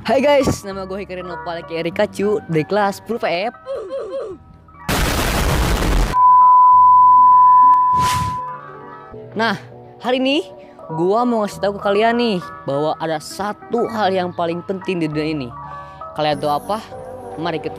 Hai guys, nama gue Hikarin Nopal Eri Kacu dari kelas 10 PF. Nah, hari ini gua mau ngasih tahu ke kalian nih bahwa ada satu hal yang paling penting di dunia ini. Kalian tahu apa? Mari ikut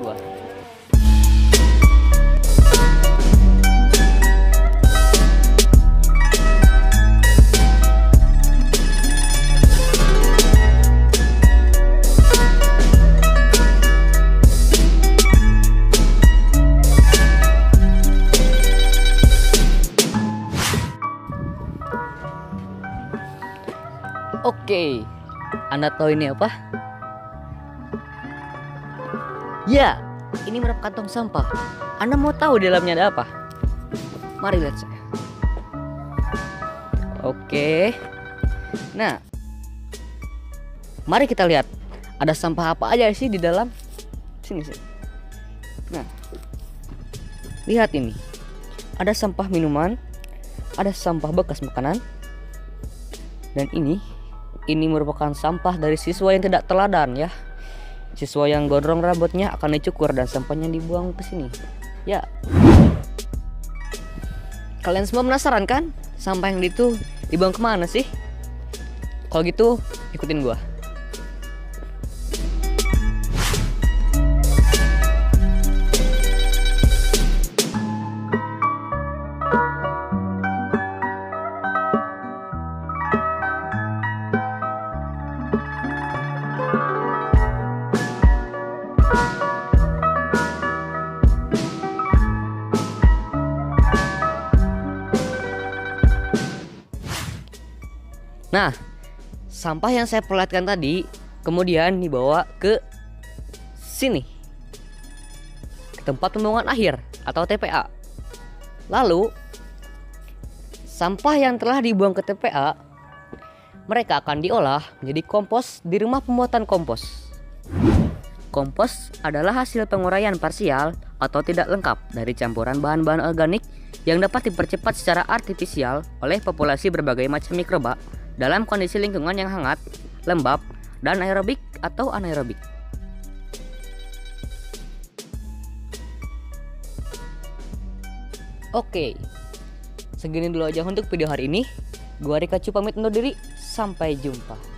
Oke, Anda tahu ini apa? Ya, ini merupakan tong sampah. Anda mau tahu di dalamnya ada apa? Mari lihat saya. Oke. Nah, mari kita lihat ada sampah apa aja sih di dalam. Sini sih. Nah, lihat ini. Ada sampah minuman, ada sampah bekas makanan, dan ini ini merupakan sampah dari siswa yang tidak teladan ya. Siswa yang gondrong rambutnya akan dicukur dan sampahnya dibuang ke sini. Ya. Kalian semua penasaran kan? Sampah yang itu dibuang ke mana sih? Kalau gitu, ikutin gua. Nah, sampah yang saya perlihatkan tadi kemudian dibawa ke sini. Ke tempat pembuangan akhir atau TPA. Lalu sampah yang telah dibuang ke TPA mereka akan diolah menjadi kompos di rumah pembuatan kompos. Kompos adalah hasil penguraian parsial atau tidak lengkap dari campuran bahan-bahan organik yang dapat dipercepat secara artifisial oleh populasi berbagai macam mikroba dalam kondisi lingkungan yang hangat, lembab, dan aerobik atau anaerobik. Oke, segini dulu aja untuk video hari ini. Gua Rika Cu pamit undur diri. Sampai jumpa.